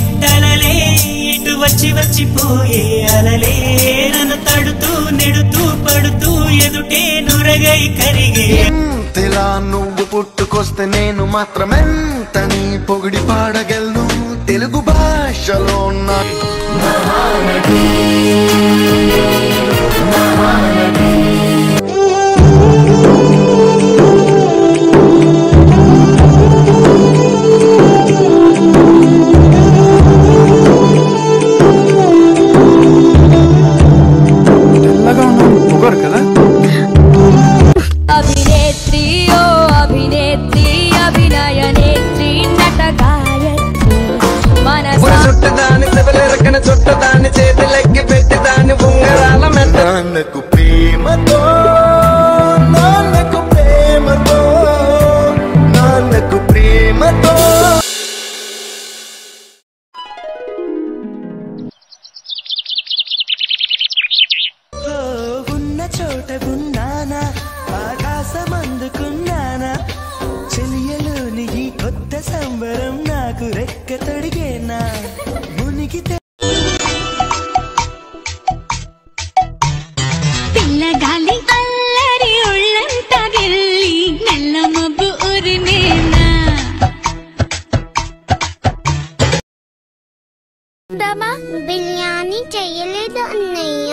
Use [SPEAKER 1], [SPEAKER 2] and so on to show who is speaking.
[SPEAKER 1] చిట్టలలే ఇటు వచ్చి వచ్చి పోయే అలలే. నన్ను తడుతూ నెడుతూ పడుతూ ఎదుటే నురగై కరిగే.
[SPEAKER 2] తెలా నువ్వు పుట్టుకొస్తే నేను మాత్రమెంత నీ పొగిడి పాడగలను? తెలుగు భాషలో
[SPEAKER 3] పొగరు కదా?
[SPEAKER 4] అభినేత్రి ఓ అభినేత్రి అభినయ నేత్రి నట గాయత్రి. మనస
[SPEAKER 5] చుట్టదాన్ని చెవలెరకన చుట్టదాన్ని చేతులెక్కి పెట్టి దాన్ని ఉంగరాల మెట్ట
[SPEAKER 2] ప్రేమతో
[SPEAKER 1] ఉన్న చోట గున్నానా ఆకాశం అందుకున్నానా చెలియలోని ఈ కొత్త సంబరం నాకు రెక్క తొడిగేనా? మునిగితే
[SPEAKER 4] పిల్లగాలి అల్లరి ఒళ్ళంత గిల్లి నల్ల మబ్బు ఉరినేనా
[SPEAKER 6] బిర్యానీ చెయ్యలేదు అన్నయ్య.